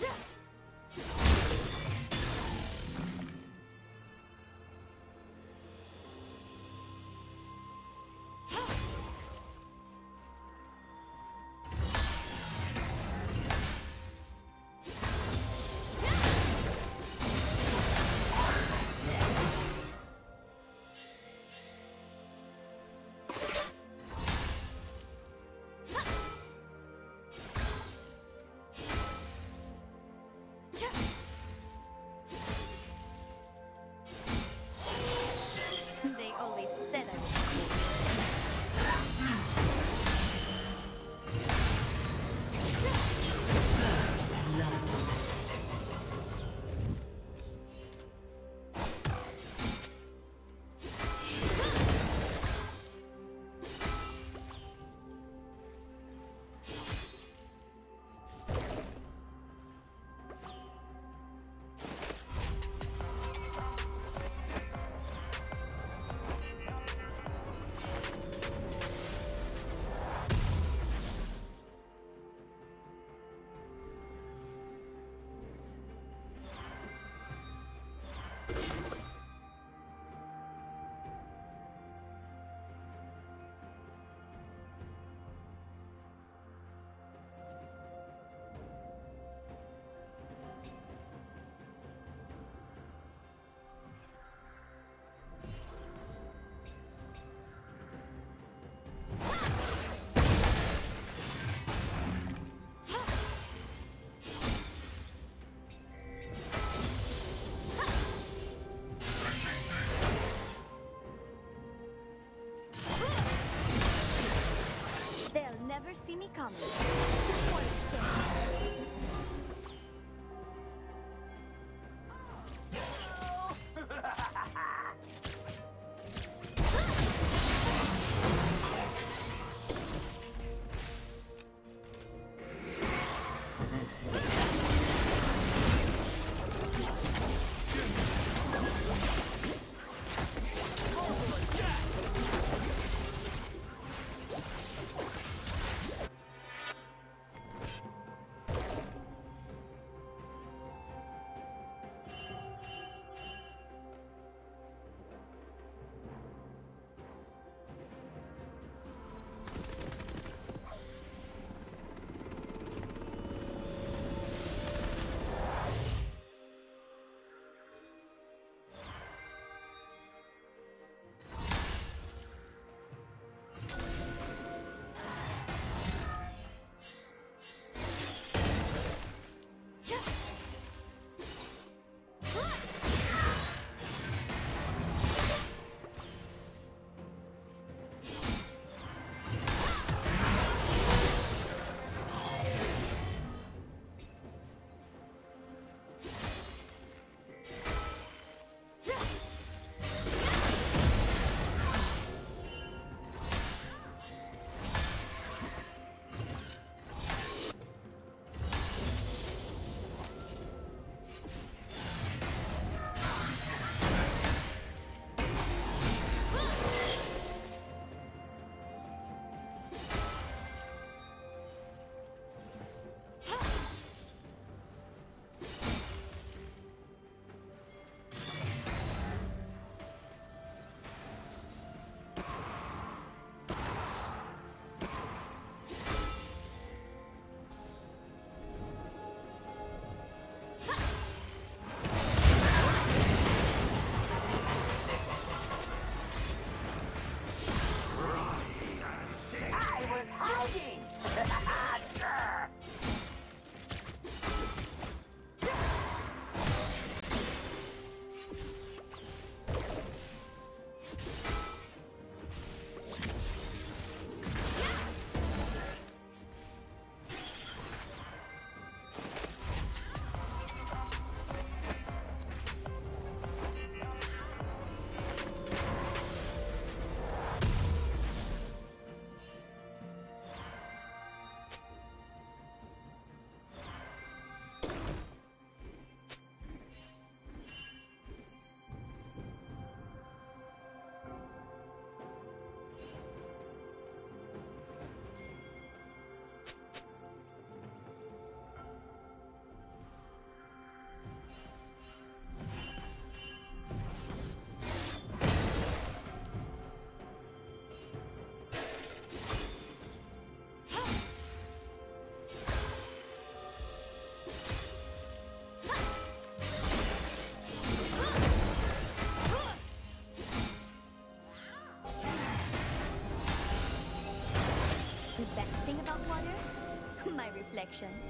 They always said I was They'll never see me coming. 神。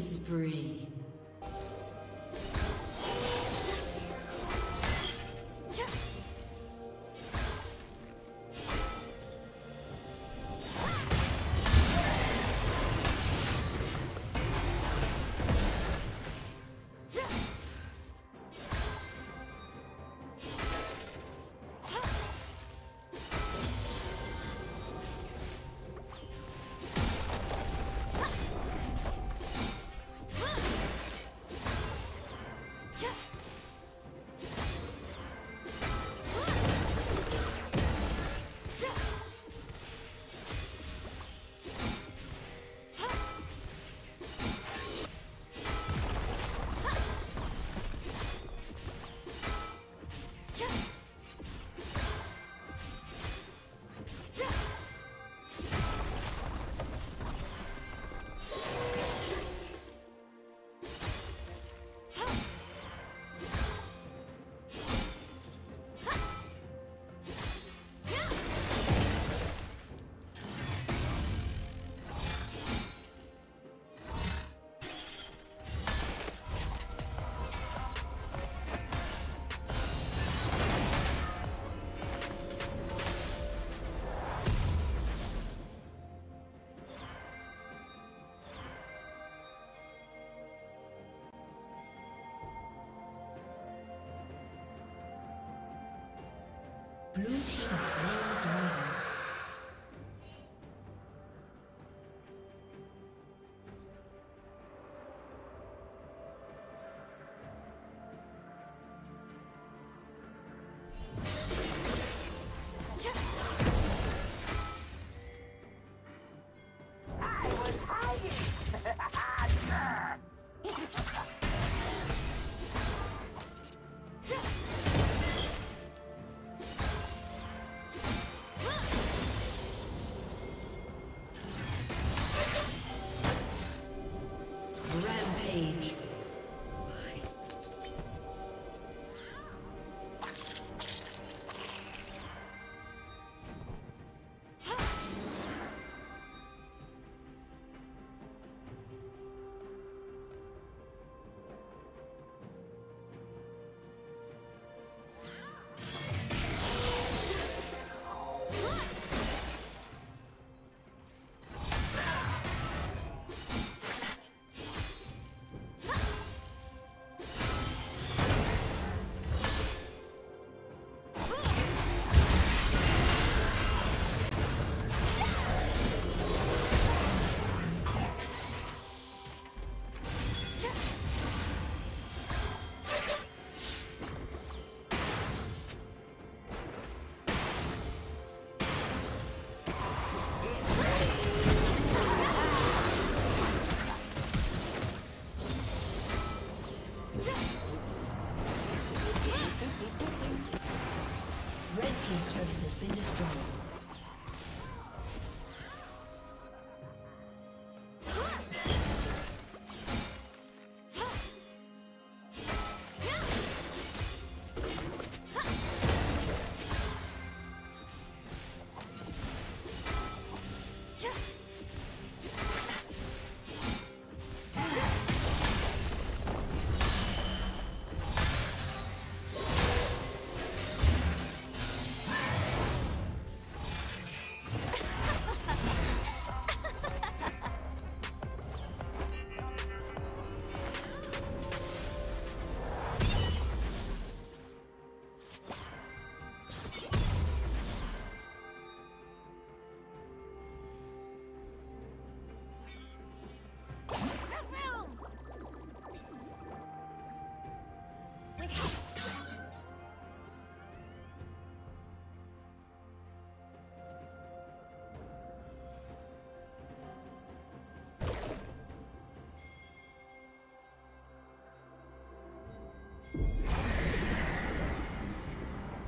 Spree. Blue team slain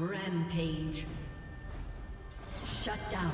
Rampage. Shut down.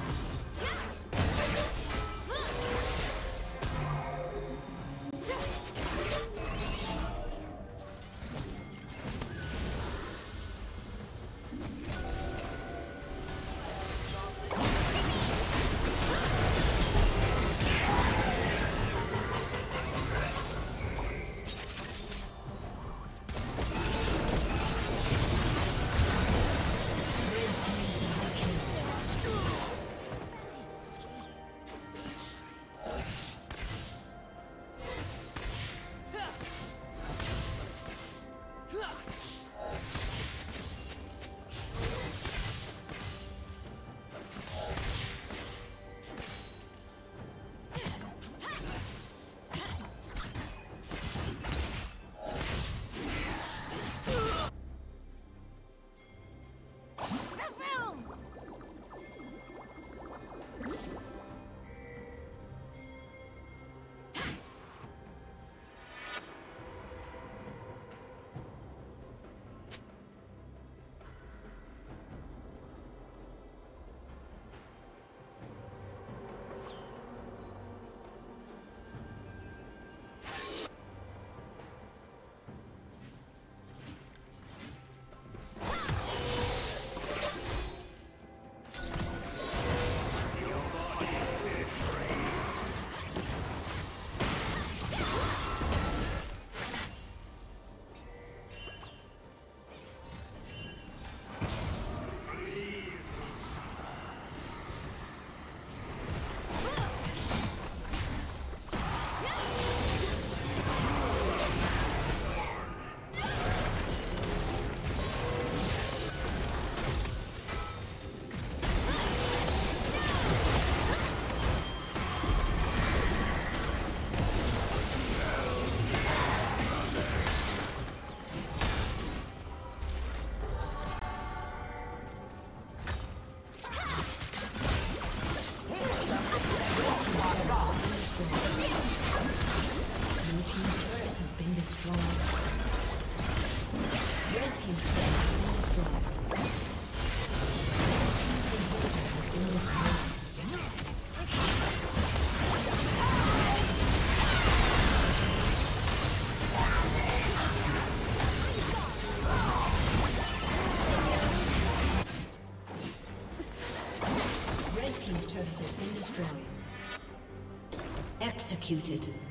Executed.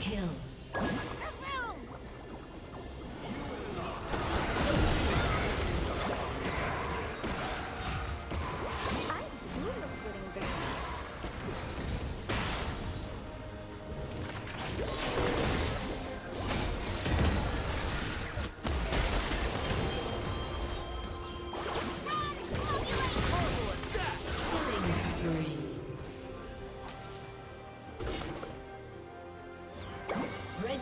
Kill.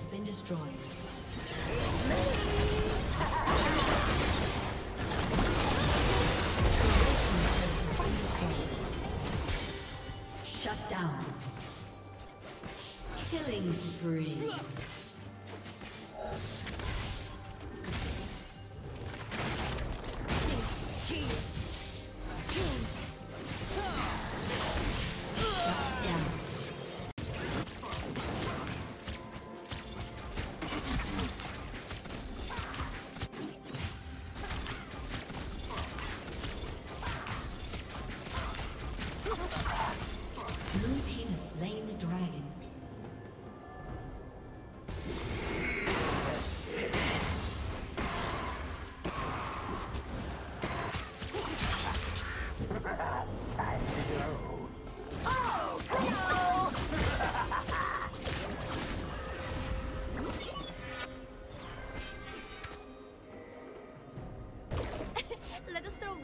has been destroyed. Shut down. Killing spree.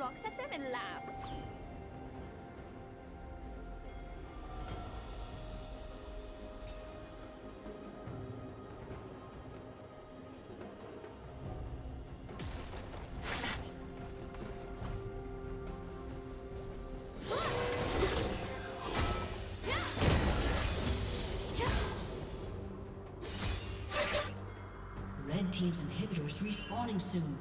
box at them and laugh. Red Team's inhibitor is respawning soon.